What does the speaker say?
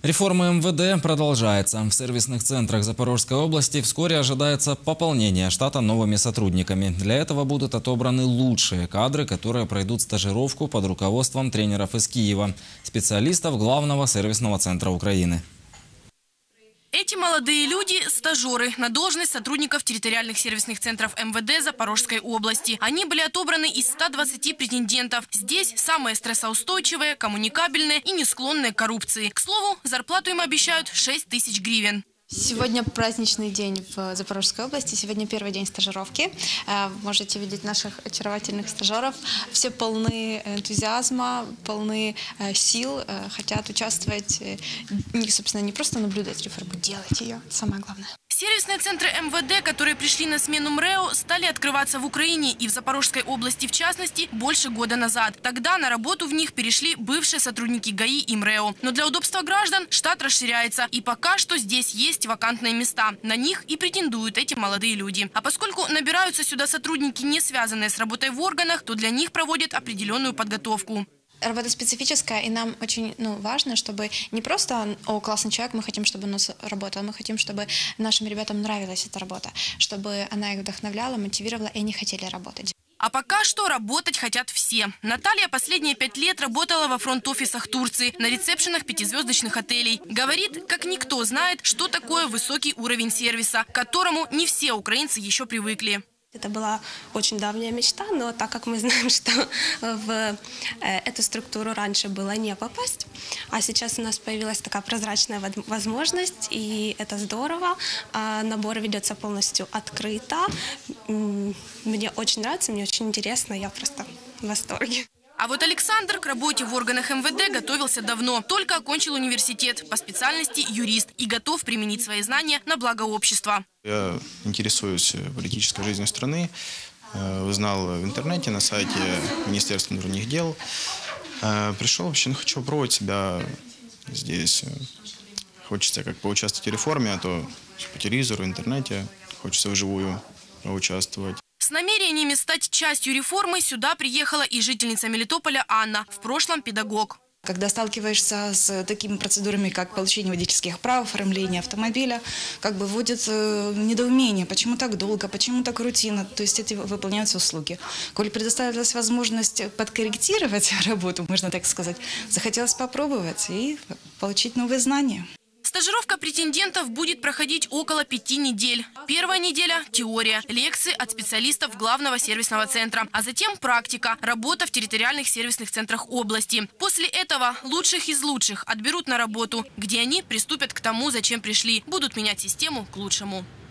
Реформа МВД продолжается. В сервисных центрах Запорожской области вскоре ожидается пополнение штата новыми сотрудниками. Для этого будут отобраны лучшие кадры, которые пройдут стажировку под руководством тренеров из Киева, специалистов главного сервисного центра Украины. Эти молодые люди – стажеры на должность сотрудников территориальных сервисных центров МВД Запорожской области. Они были отобраны из 120 претендентов. Здесь самые стрессоустойчивые, коммуникабельные и не склонные к коррупции. К слову, зарплату им обещают 6 тысяч гривен. Сегодня праздничный день в Запорожской области. Сегодня первый день стажировки. Э, Можете видеть наших очаровательных стажеров. Все полны энтузиазма, полны э, сил, э, хотят участвовать, не, собственно, не просто наблюдать реформу, делать ее. Самое главное. Сервисные центры МВД, которые пришли на смену МРЭО, стали открываться в Украине и в Запорожской области в частности больше года назад. Тогда на работу в них перешли бывшие сотрудники ГАИ и МРЭО. Но для удобства граждан штат расширяется. И пока что здесь есть вакантные места. На них и претендуют эти молодые люди. А поскольку набираются сюда сотрудники, не связанные с работой в органах, то для них проводят определенную подготовку. Работа специфическая, и нам очень ну, важно, чтобы не просто «О, классный человек, мы хотим, чтобы у нас работал», мы хотим, чтобы нашим ребятам нравилась эта работа, чтобы она их вдохновляла, мотивировала, и они хотели работать. А пока что работать хотят все. Наталья последние пять лет работала во фронт-офисах Турции, на ресепшенах пятизвездочных отелей. Говорит, как никто знает, что такое высокий уровень сервиса, к которому не все украинцы еще привыкли. Это была очень давняя мечта, но так как мы знаем, что в э, эту структуру раньше было не попасть, а сейчас у нас появилась такая прозрачная возможность, и это здорово. А Набор ведется полностью открыто. Мне очень нравится, мне очень интересно, я просто в восторге. А вот Александр к работе в органах МВД готовился давно. Только окончил университет по специальности юрист и готов применить свои знания на благо общества. Я интересуюсь политической жизнью страны, э, узнал в интернете, на сайте Министерства внутренних дел. Э, Пришел вообще, ну, хочу попробовать себя здесь. Хочется как поучаствовать в реформе, а то по телевизору, в интернете. Хочется вживую поучаствовать. С намерениями стать частью реформы сюда приехала и жительница Мелитополя Анна, в прошлом педагог. Когда сталкиваешься с такими процедурами, как получение водительских прав, оформление автомобиля, как бы вводит э, недоумение, почему так долго, почему так рутинно, то есть эти выполняются услуги. Коль предоставилась возможность подкорректировать работу, можно так сказать, захотелось попробовать и получить новые знания. Стажировка претендентов будет проходить около пяти недель. Первая неделя – теория, лекции от специалистов главного сервисного центра, а затем практика, работа в территориальных сервисных центрах области. После этого лучших из лучших отберут на работу, где они приступят к тому, зачем пришли, будут менять систему к лучшему.